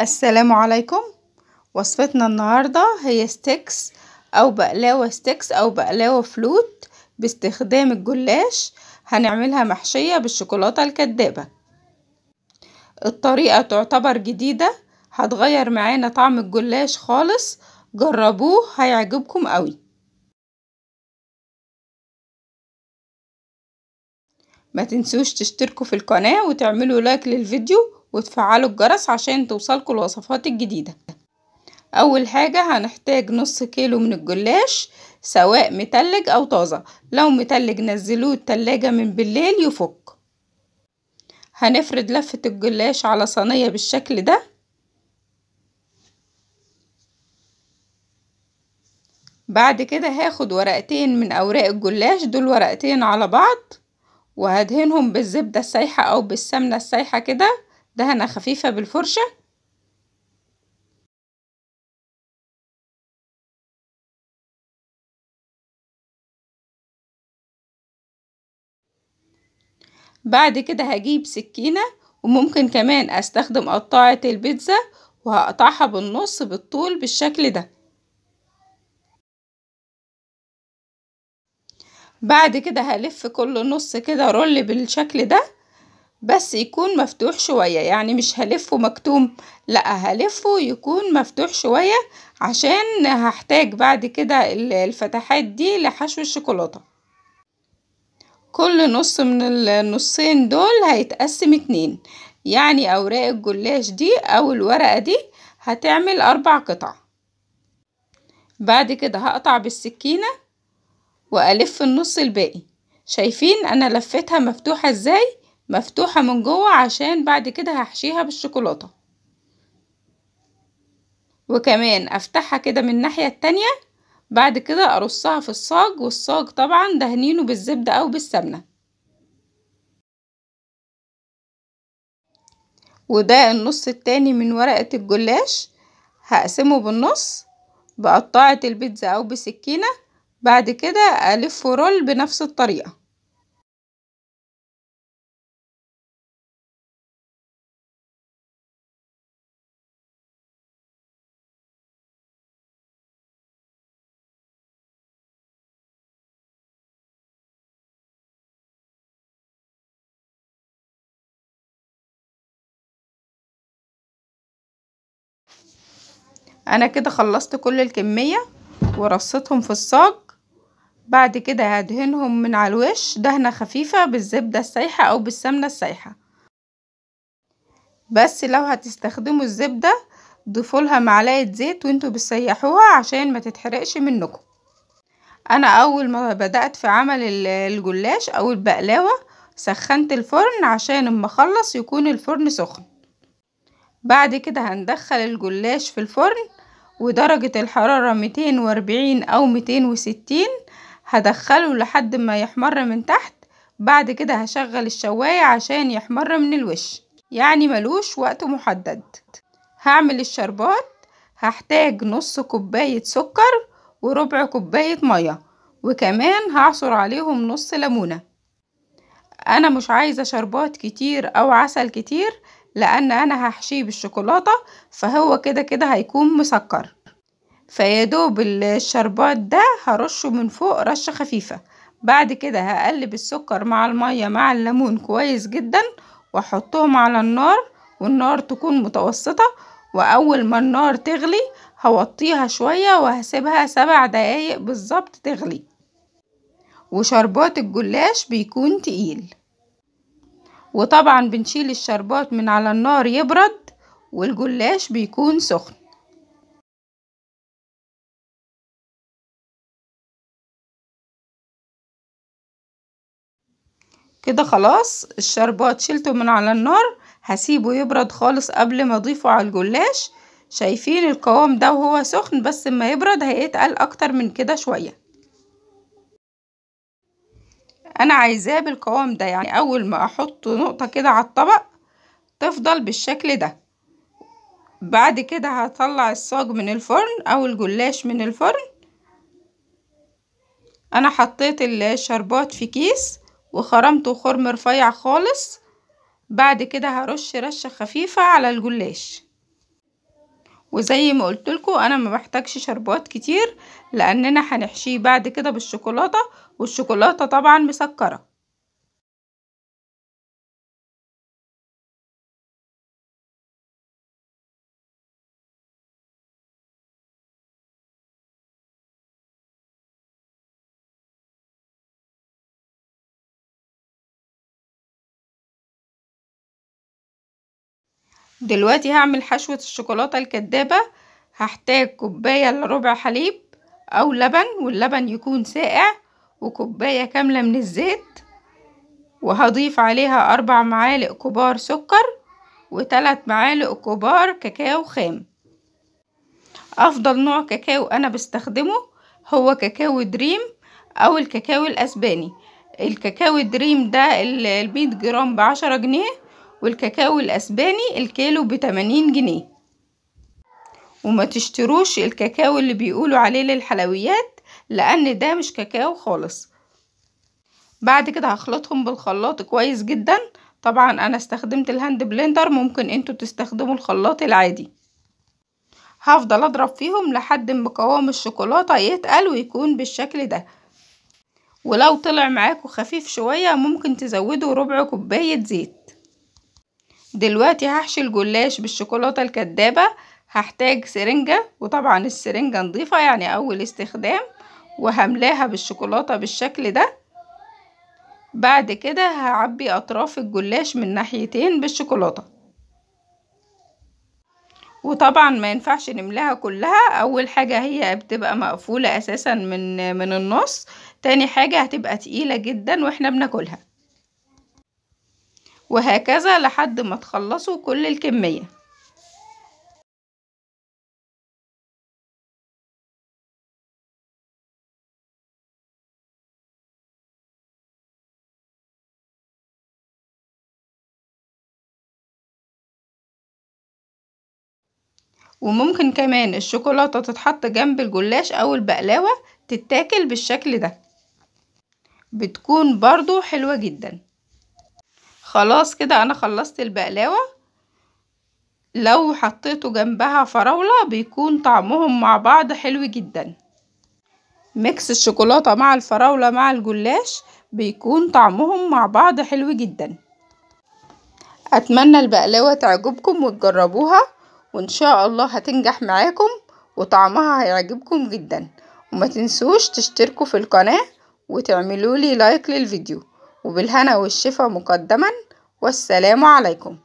السلام عليكم. وصفتنا النهاردة هي ستيكس أو بقلاوة ستيكس أو بقلاوة فلوت باستخدام الجلاش. هنعملها محشية بالشوكولاتة الكدابة. الطريقة تعتبر جديدة. هتغير معانا طعم الجلاش خالص. جربوه هيعجبكم قوي. ما تنسوش تشتركوا في القناة وتعملوا لايك للفيديو وتفعلوا الجرس عشان توصلكوا الوصفات الجديدة. أول حاجة هنحتاج نص كيلو من الجلاش سواء متلج أو طازة. لو متلج نزلوه التلاجة من بالليل يفك. هنفرد لفة الجلاش على صينية بالشكل ده. بعد كده هاخد ورقتين من أوراق الجلاش دول ورقتين على بعض وهدهنهم بالزبدة السايحة أو بالسمنة السايحة كده. دهنة خفيفة بالفرشة. بعد كده هجيب سكينة وممكن كمان أستخدم قطاعة البيتزا وهقطعها بالنص بالطول بالشكل ده. بعد كده هلف كل نص كده رول بالشكل ده. بس يكون مفتوح شوية يعني مش هلفه مكتوم لأ هلفه يكون مفتوح شوية عشان هحتاج بعد كده الفتحات دي لحشو الشوكولاتة. كل نص من النصين دول هيتقسم اتنين. يعني أوراق الجلاش دي أو الورقة دي هتعمل أربع قطع. بعد كده هقطع بالسكينة وألف النص الباقي. شايفين أنا لفتها مفتوحة إزاي؟ مفتوحة من جوه عشان بعد كده هحشيها بالشوكولاتة. وكمان أفتحها كده من الناحية التانية بعد كده أرصها في الصاج والصاج طبعا دهنينه بالزبدة أو بالسمنة. وده النص التاني من ورقة الجلاش. هقسمه بالنص بقطاعة البيتزا أو بسكينة بعد كده ألفه رول بنفس الطريقة. أنا كده خلصت كل الكمية ورصيتهم في الصاج. بعد كده هدهنهم من على الوش دهنة خفيفة بالزبدة السايحة أو بالسمنة السايحة. بس لو هتستخدموا الزبدة ضيفولها معلقة زيت وانتوا بتسيحوها عشان ما تتحرقش منكم. أنا أول ما بدأت في عمل الجلاش أو البقلاوة سخنت الفرن عشان أما أخلص يكون الفرن سخن. بعد كده هندخل الجلاش في الفرن ودرجة الحرارة ميتين وأربعين أو ميتين وستين هدخله لحد ما يحمر من تحت. بعد كده هشغل الشواية عشان يحمر من الوش. يعني ملوش وقت محدد. هعمل الشربات. هحتاج نص كوباية سكر وربع كوباية مية وكمان هعصر عليهم نص ليمونة. أنا مش عايزة شربات كتير أو عسل كتير لأن أنا هحشيه بالشوكولاتة فهو كده كده هيكون مسكر. فيادوب الشربات ده هرشه من فوق رشة خفيفة. بعد كده هقلب السكر مع المية مع الليمون كويس جدا وأحطهم على النار والنار تكون متوسطة. وأول ما النار تغلي هوطيها شوية وهسيبها سبع دقايق بالظبط تغلي. وشربات الجلاش بيكون تقيل. وطبعا بنشيل الشربات من على النار يبرد والجلاش بيكون سخن. كده خلاص الشربات شلته من على النار هسيبه يبرد خالص قبل ما أضيفه على الجلاش. شايفين القوام ده وهو سخن بس اما يبرد هيتقل أكتر من كده شوية. أنا عايزاه بالقوام ده يعني أول ما أحط نقطة كده على الطبق تفضل بالشكل ده. بعد كده هطلع الصاج من الفرن أو الجلاش من الفرن. أنا حطيت الشربات في كيس وخرمته خرم رفيع خالص. بعد كده هرش رشة خفيفة على الجلاش. وزي ما قلت لكم أنا ما بحتاجش شربات كتير لأننا هنحشيه بعد كده بالشوكولاتة والشوكولاتة طبعا مسكرة. دلوقتي هعمل حشوة الشوكولاتة الكدابة هحتاج كوباية إلا ربع حليب أو لبن واللبن يكون ساقع وكوباية كاملة من الزيت وهضيف عليها أربع معالق كبار سكر وتلات معالق كبار كاكاو خام. أفضل نوع كاكاو أنا بستخدمه هو كاكاو دريم أو الكاكاو الأسباني. الكاكاو دريم ده المية جرام بعشرة جنيه والكاكاو الأسباني الكيلو بتمانين جنيه. وما تشتروش الكاكاو اللي بيقولوا عليه للحلويات لأن ده مش كاكاو خالص. بعد كده هخلطهم بالخلاط كويس جدا. طبعا أنا استخدمت ال hand blender ممكن أنتوا تستخدموا الخلاط العادي. هفضل أضرب فيهم لحد ما قوام الشوكولاتة يتقل ويكون بالشكل ده. ولو طلع معاكم خفيف شوية ممكن تزودوا ربع كوباية زيت. دلوقتي هحشي الجلاش بالشوكولاتة الكدابة هحتاج سرنجة وطبعا السرنجة نضيفة يعني أول استخدام وهملاها بالشوكولاتة بالشكل ده. بعد كده هعبي أطراف الجلاش من ناحيتين بالشوكولاتة. وطبعا ما ينفعش نملاها كلها أول حاجة هي بتبقى مقفولة أساسا من من النص تاني حاجة هتبقى تقيلة جدا وإحنا بناكلها. وهكذا لحد ما تخلصوا كل الكمية. وممكن كمان الشوكولاتة تتحط جنب الجلاش أو البقلاوة تتاكل بالشكل ده. بتكون برضو حلوة جدا. خلاص كده أنا خلصت البقلاوة. لو حطيته جنبها فراولة بيكون طعمهم مع بعض حلو جدا. ميكس الشوكولاتة مع الفراولة مع الجلاش بيكون طعمهم مع بعض حلو جدا. أتمنى البقلاوة تعجبكم وتجربوها وإن شاء الله هتنجح معاكم وطعمها هيعجبكم جدا. وما تنسوش تشتركوا في القناة وتعملوا لي لايك للفيديو. وبالهنا والشفا مقدما والسلام عليكم.